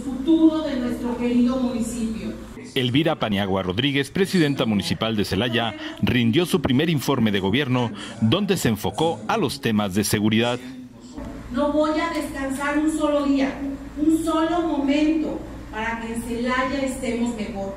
futuro de nuestro querido municipio. Elvira Paniagua Rodríguez, presidenta municipal de Celaya, rindió su primer informe de gobierno donde se enfocó a los temas de seguridad. No voy a descansar un solo día, un solo momento para que en Celaya estemos mejor.